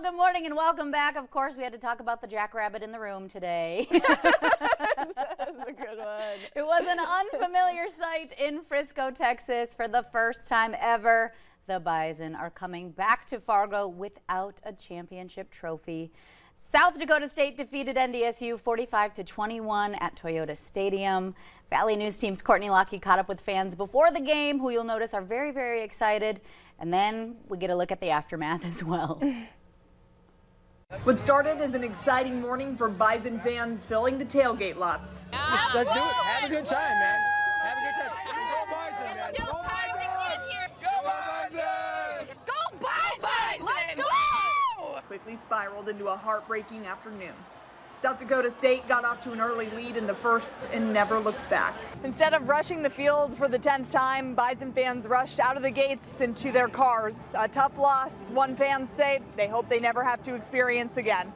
Well, good morning and welcome back. Of course, we had to talk about the jackrabbit in the room today. That's a good one. It was an unfamiliar sight in Frisco, Texas for the first time ever. The Bison are coming back to Fargo without a championship trophy. South Dakota State defeated NDSU 45 to 21 at Toyota Stadium. Valley News Team's Courtney Lockie caught up with fans before the game, who you'll notice are very, very excited. And then we get a look at the aftermath as well. What started as an exciting morning for Bison fans filling the tailgate lots. Let's, let's do it. Have a good time, man. Have a good time. Go Bison, man. Go Bison! Go Bison! Let's go! Quickly spiraled into a heartbreaking afternoon. South Dakota State got off to an early lead in the first and never looked back. Instead of rushing the field for the 10th time, Bison fans rushed out of the gates into their cars. A tough loss, one fan say they hope they never have to experience again.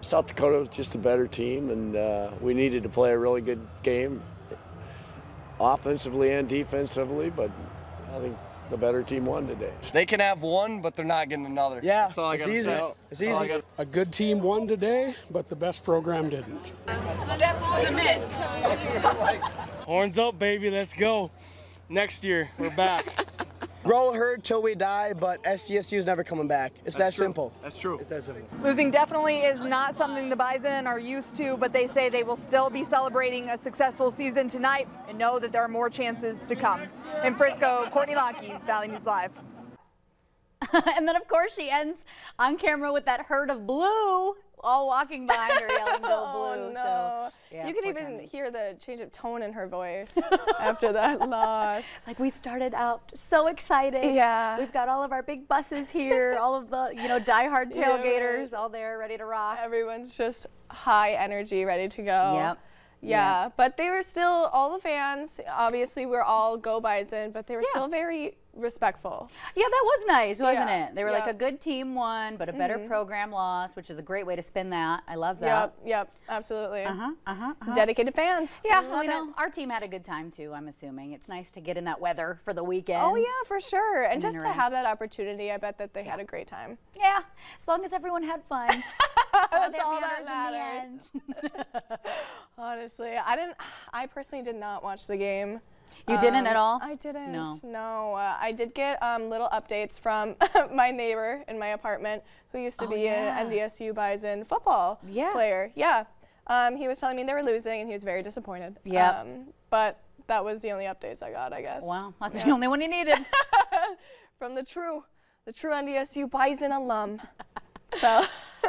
South Dakota was just a better team, and uh, we needed to play a really good game, offensively and defensively. But I think the better team won today. They can have one, but they're not getting another. Yeah, That's all I it's gotta easy. say. It's That's all easy. gotta- A good team won today, but the best program didn't. That's a miss. Horns up, baby. Let's go. Next year, we're back. Grow a herd till we die, but SDSU is never coming back. It's that true. simple. That's true. It's that simple. Losing definitely is not something the Bison are used to, but they say they will still be celebrating a successful season tonight and know that there are more chances to come. In Frisco, Courtney Lockie, Valley News Live. and then, of course, she ends on camera with that herd of blue all walking behind her yelling, Go oh, Blue. Oh, no. So, yeah, you could poor even hear the change of tone in her voice after that loss. Like we started out so excited. Yeah. We've got all of our big buses here, all of the, you know, diehard Yeah, tailgaters all there ready to rock. Everyone's just high energy, ready to go. Yep. Yeah, but they were still all the fans. Obviously, we're all go Bison, but they were Yeah. still very respectful. Yeah, that was nice, wasn't Yeah, it? They were like a good team won, but a better program lost, which is a great way to spin that. I love that. Yep, yep, absolutely. Uh-huh, uh-huh, uh-huh. Dedicated fans. Yeah, it. know. Our team had a good time too, I'm assuming. It's nice to get in that weather for the weekend. Oh yeah, for sure. And, just to have that opportunity, I bet that they had a great time. Yeah, as long as everyone had fun. That's all that all matters. Honestly, I didn't. I personally did not watch the game. You didn't at all? I didn't. No. No. Uh, I did get um, little updates from my neighbor in my apartment who used to Oh, be yeah. an NDSU Bison football Yeah. player. Yeah. Um, he was telling me they were losing and he was very disappointed. Yep. Um, but that was the only updates I got, I guess. Wow, that's the only one you needed. From the true, the true NDSU Bison alum. so.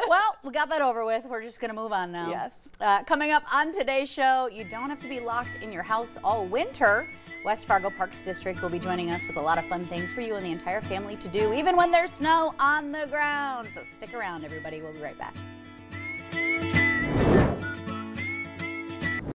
Well, we got that over with. We're just going to move on now. Yes. Uh, coming up on today's show, you don't have to be locked in your house all winter. West Fargo Parks District will be joining us with a lot of fun things for you and the entire family to do, even when there's snow on the ground. So stick around, everybody. We'll be right back.